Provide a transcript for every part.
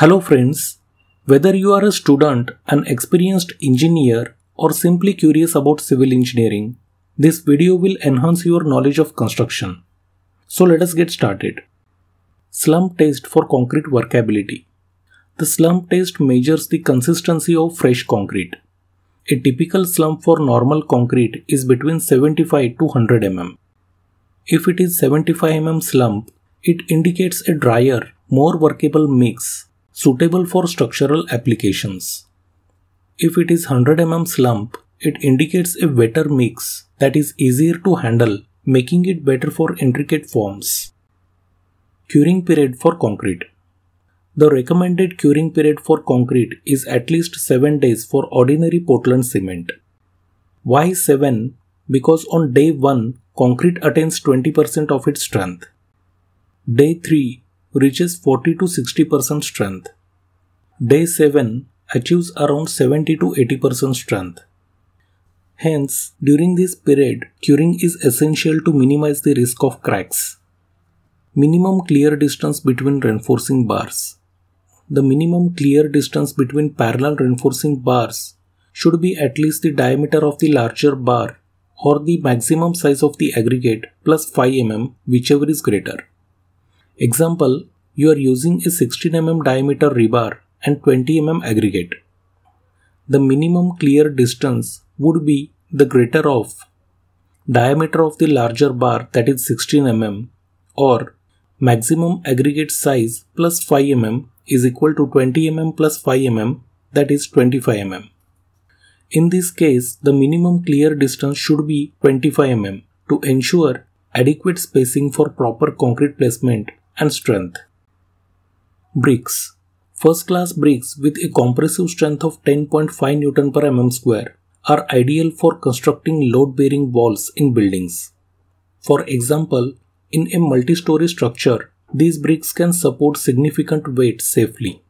Hello friends, whether you are a student, an experienced engineer or simply curious about civil engineering, this video will enhance your knowledge of construction. So let us get started. Slump test for concrete workability. The slump test measures the consistency of fresh concrete. A typical slump for normal concrete is between 75 to 100 mm. If it is 75 mm slump, it indicates a drier, more workable mix suitable for structural applications. If it is 100 mm slump, it indicates a wetter mix that is easier to handle, making it better for intricate forms. Curing period for concrete. The recommended curing period for concrete is at least 7 days for ordinary Portland cement. Why 7? Because on day 1, concrete attains 20% of its strength. Day 3, reaches 40 to 60% strength. Day 7 achieves around 70 to 80% strength. Hence, during this period, curing is essential to minimize the risk of cracks. Minimum clear distance between reinforcing bars. The minimum clear distance between parallel reinforcing bars should be at least the diameter of the larger bar or the maximum size of the aggregate plus 5 mm whichever is greater. Example, you are using a 16 mm diameter rebar and 20 mm aggregate. The minimum clear distance would be the greater of diameter of the larger bar that is 16 mm or maximum aggregate size plus 5 mm is equal to 20 mm plus 5 mm that is 25 mm. In this case, the minimum clear distance should be 25 mm to ensure adequate spacing for proper concrete placement and strength. Bricks First class bricks with a compressive strength of 10.5 Newton per mm square are ideal for constructing load bearing walls in buildings. For example, in a multi-story structure, these bricks can support significant weight safely.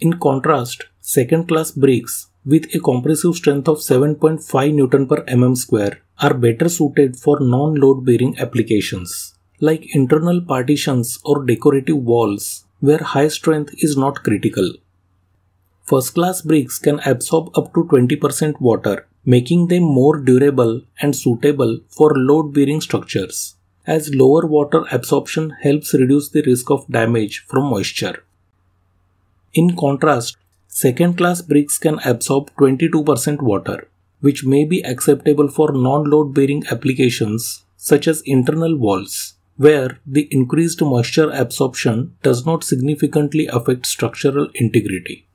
In contrast, second class bricks with a compressive strength of 7.5 Newton per mm square are better suited for non-load bearing applications like internal partitions or decorative walls where high strength is not critical. First class bricks can absorb up to 20% water, making them more durable and suitable for load bearing structures, as lower water absorption helps reduce the risk of damage from moisture. In contrast, second class bricks can absorb 22% water, which may be acceptable for non load bearing applications such as internal walls where the increased moisture absorption does not significantly affect structural integrity.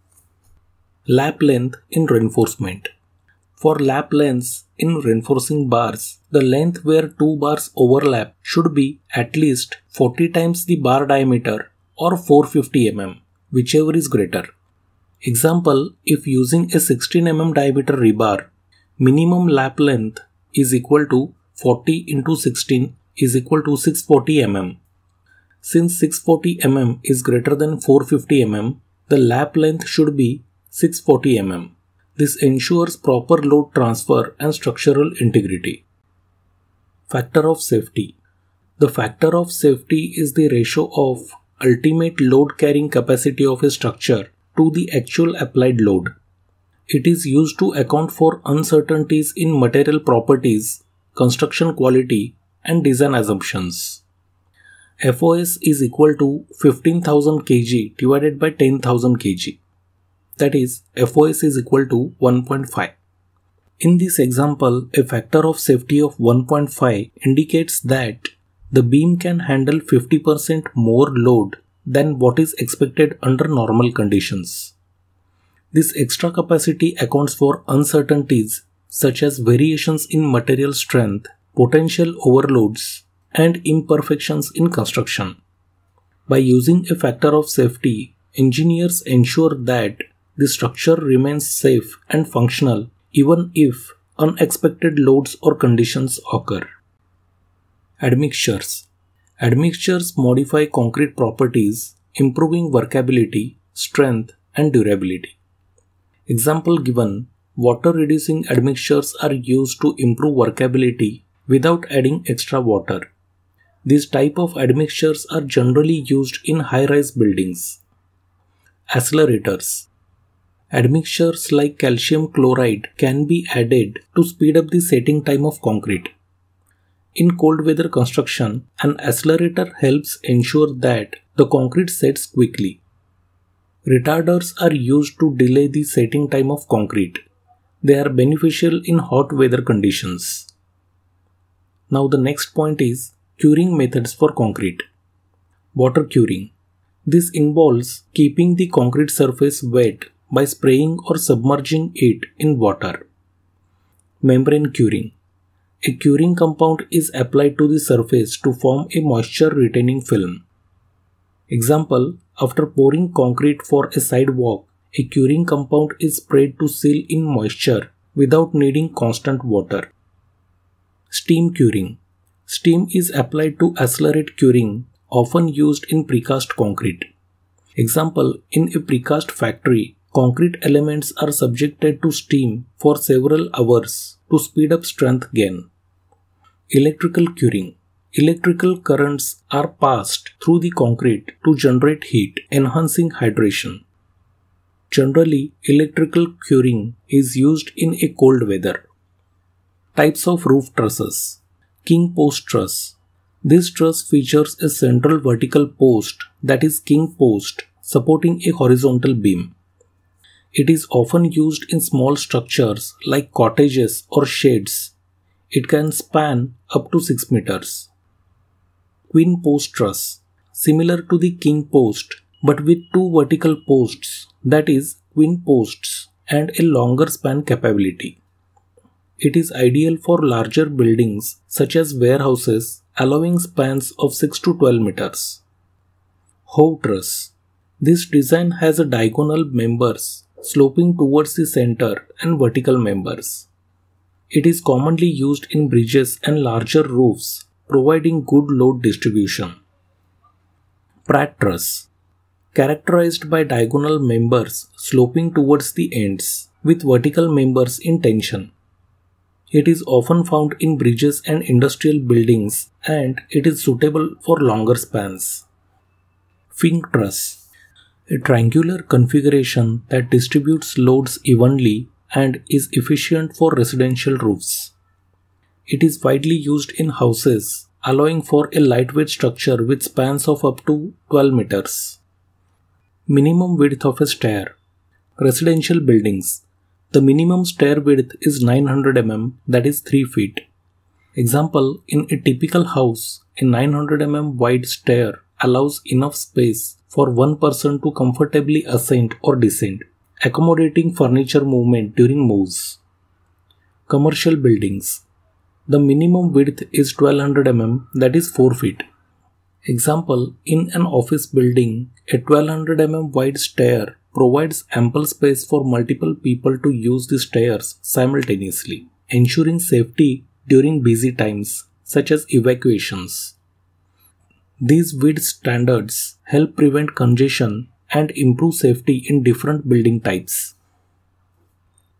Lap length in reinforcement. For lap lengths in reinforcing bars, the length where two bars overlap should be at least 40 times the bar diameter or 450 mm, whichever is greater. Example, if using a 16 mm diameter rebar, minimum lap length is equal to 40 into 16 is equal to 640 mm. Since 640 mm is greater than 450 mm, the lap length should be 640 mm. This ensures proper load transfer and structural integrity. Factor of safety. The factor of safety is the ratio of ultimate load carrying capacity of a structure to the actual applied load. It is used to account for uncertainties in material properties, construction quality, and design assumptions. FOS is equal to 15,000 kg divided by 10,000 kg. That is, FOS is equal to 1.5. In this example, a factor of safety of 1.5 indicates that the beam can handle 50% more load than what is expected under normal conditions. This extra capacity accounts for uncertainties such as variations in material strength potential overloads, and imperfections in construction. By using a factor of safety, engineers ensure that the structure remains safe and functional even if unexpected loads or conditions occur. Admixtures Admixtures modify concrete properties, improving workability, strength, and durability. Example given Water reducing admixtures are used to improve workability without adding extra water. These type of admixtures are generally used in high-rise buildings. accelerators. Admixtures like calcium chloride can be added to speed up the setting time of concrete. In cold weather construction, an accelerator helps ensure that the concrete sets quickly. Retarders are used to delay the setting time of concrete. They are beneficial in hot weather conditions. Now the next point is curing methods for concrete. Water curing. This involves keeping the concrete surface wet by spraying or submerging it in water. Membrane curing. A curing compound is applied to the surface to form a moisture retaining film. Example, after pouring concrete for a sidewalk, a curing compound is sprayed to seal in moisture without needing constant water. Steam curing. Steam is applied to accelerate curing, often used in precast concrete. Example, in a precast factory, concrete elements are subjected to steam for several hours to speed up strength gain. Electrical curing. Electrical currents are passed through the concrete to generate heat, enhancing hydration. Generally, electrical curing is used in a cold weather. Types of roof trusses. King post truss. This truss features a central vertical post that is king post supporting a horizontal beam. It is often used in small structures like cottages or sheds. It can span up to 6 meters. Queen post truss. Similar to the king post but with two vertical posts that is queen posts and a longer span capability. It is ideal for larger buildings such as warehouses allowing spans of 6 to 12 meters. Howe truss. This design has diagonal members sloping towards the center and vertical members. It is commonly used in bridges and larger roofs, providing good load distribution. Pratt truss characterized by diagonal members sloping towards the ends with vertical members in tension. It is often found in bridges and industrial buildings and it is suitable for longer spans. Fink truss a triangular configuration that distributes loads evenly and is efficient for residential roofs. It is widely used in houses, allowing for a lightweight structure with spans of up to 12 meters. Minimum width of a stair. Residential buildings. The minimum stair width is 900 mm, that is 3 feet. Example, in a typical house, a 900 mm wide stair allows enough space for one person to comfortably ascend or descend, accommodating furniture movement during moves. Commercial buildings. The minimum width is 1200 mm, that is 4 feet. Example, in an office building, a 1200 mm wide stair provides ample space for multiple people to use the stairs simultaneously, ensuring safety during busy times such as evacuations. These width standards help prevent congestion and improve safety in different building types.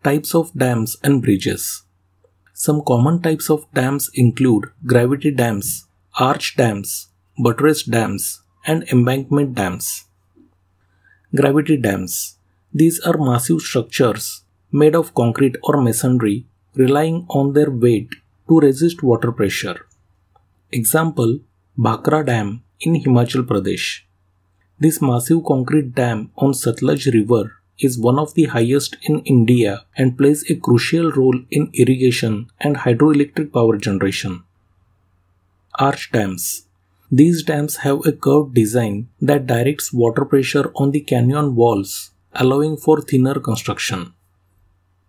Types of dams and bridges. Some common types of dams include gravity dams, arch dams, buttress dams, and embankment dams. Gravity dams. These are massive structures made of concrete or masonry relying on their weight to resist water pressure. Example Bhakra Dam in Himachal Pradesh. This massive concrete dam on Satluj River is one of the highest in India and plays a crucial role in irrigation and hydroelectric power generation. Arch dams these dams have a curved design that directs water pressure on the canyon walls, allowing for thinner construction.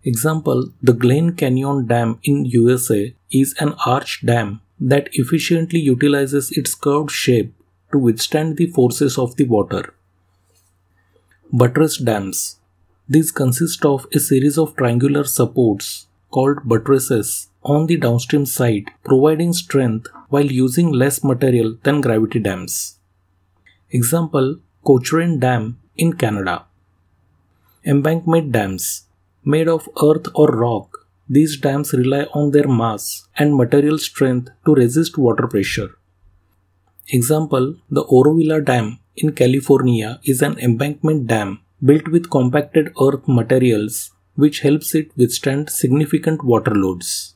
Example, the Glen Canyon Dam in USA is an arch dam that efficiently utilizes its curved shape to withstand the forces of the water. Buttress dams. These consist of a series of triangular supports called buttresses on the downstream side, providing strength while using less material than gravity dams. Example Cochrane Dam in Canada. Embankment dams. Made of earth or rock, these dams rely on their mass and material strength to resist water pressure. Example The Oroville Dam in California is an embankment dam built with compacted earth materials which helps it withstand significant water loads.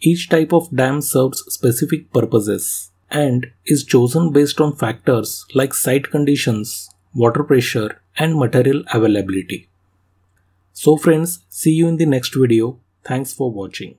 Each type of dam serves specific purposes and is chosen based on factors like site conditions, water pressure and material availability. So friends, see you in the next video. Thanks for watching.